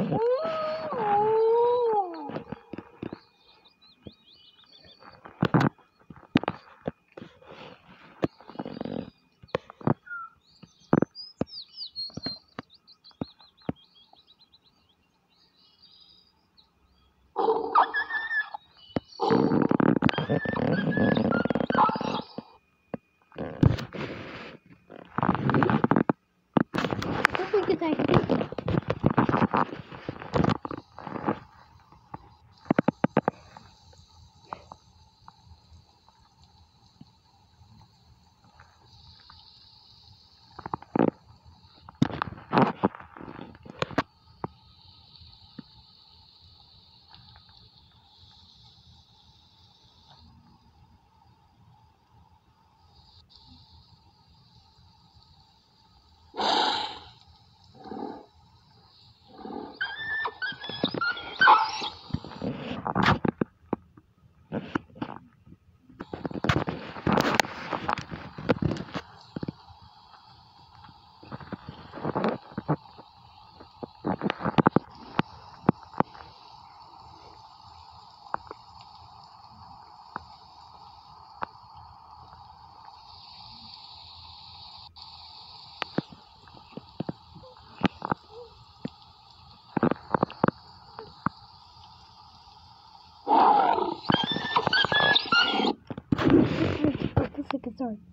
Mm-hmm. Let's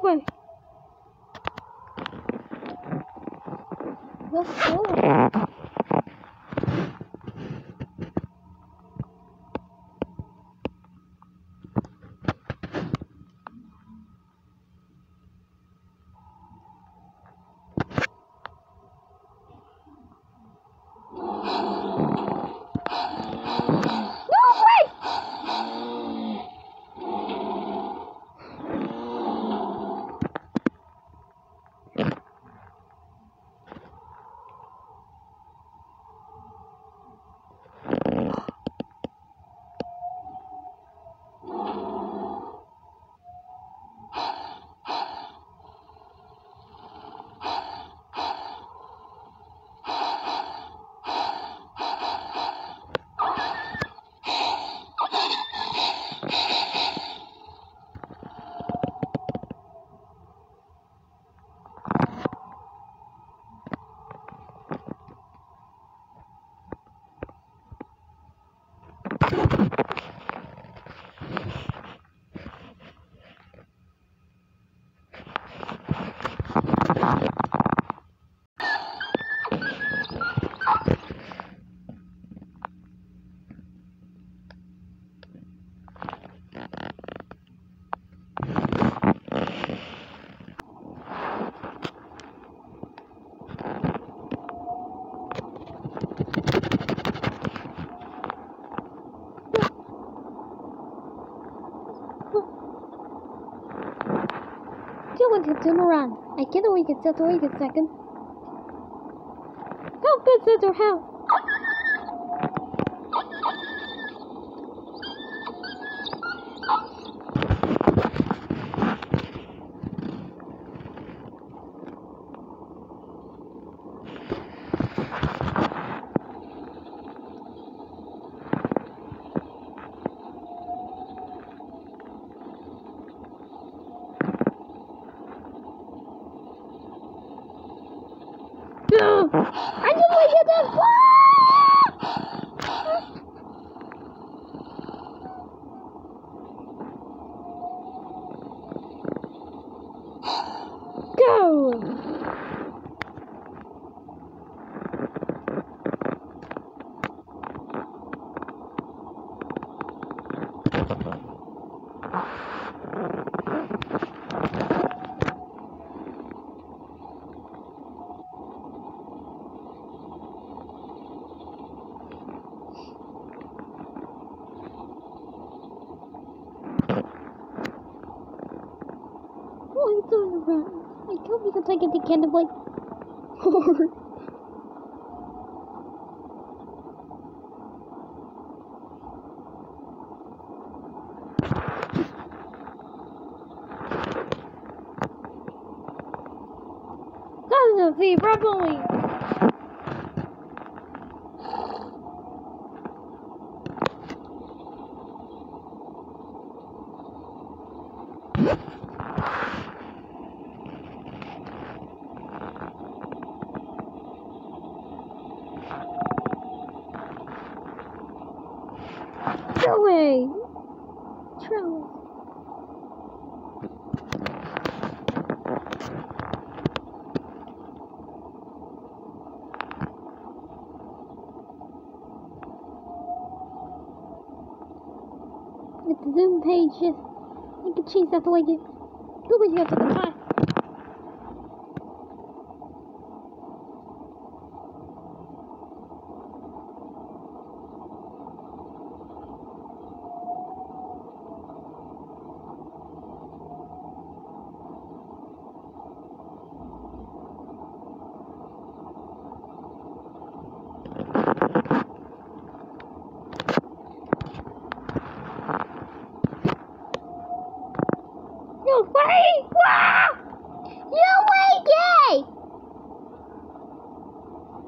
start. Let's go. To turn around. I can't wait just wait a second. I knew I hit that. Go! I hope you can take it to Canada Boy. That's a zebra way. With the zoom page. You can change that the way you look what you have to the time. No way! Wow! No way, gay!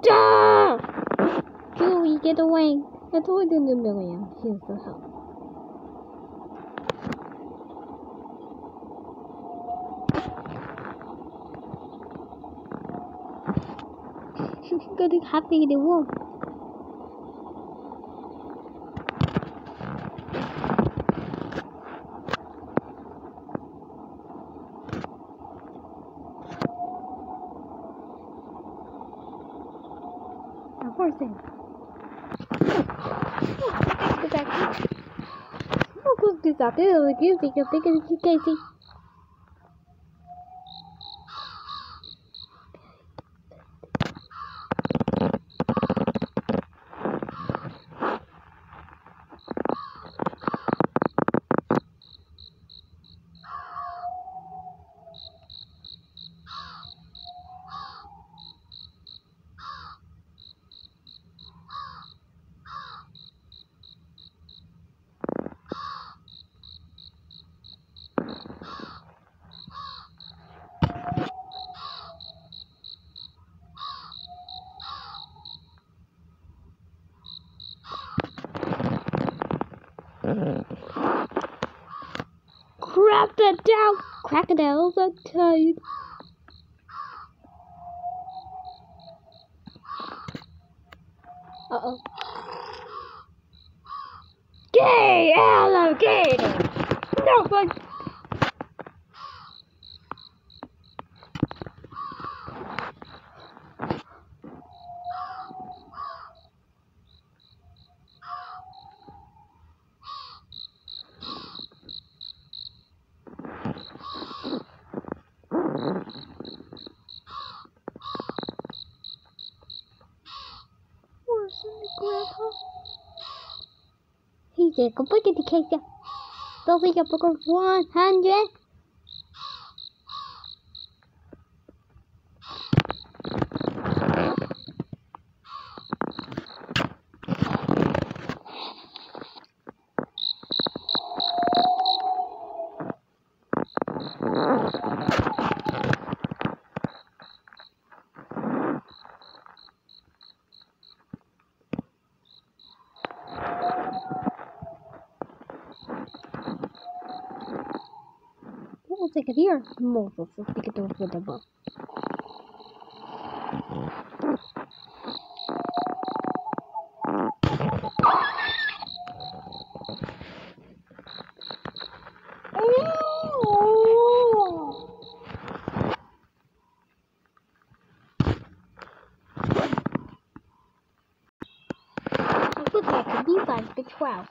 Duh! Get away. I told you the million. Here's the help. Getting happy the womb. Of course it. Go back. Oh, go this out there. Like that down. Crocodiles are tired. Uh oh. Gay alligator! No, but. He's a complete case. Don't book of 100. We'll take it here. Moses, let's take it over the book. I put that to be size big 12.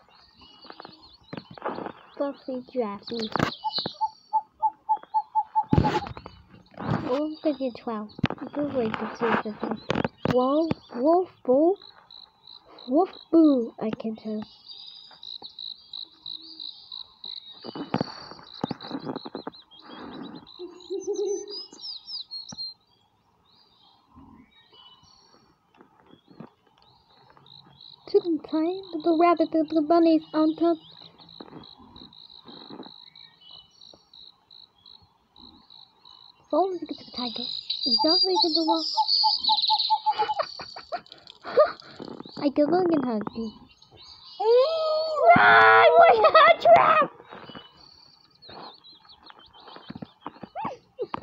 fluffy drafty. Oh, look at 12. Good way to see this one. Whoa, wolf, boo. Wolf, boo, I can tell. Chicken time, the rabbit, the bunnies on top. At the tiger. He's always in the wall. I can look and hug you. Run! What's a trap?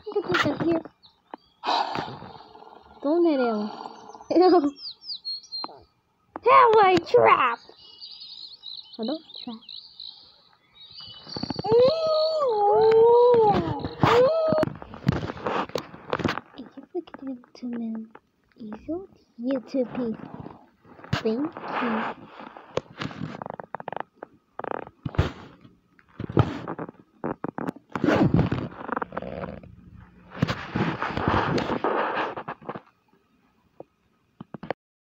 Look at this up here. Don't let him. Ew. Have a trap. Hello, trap. If you look at it to me, you YouTube. Thank you.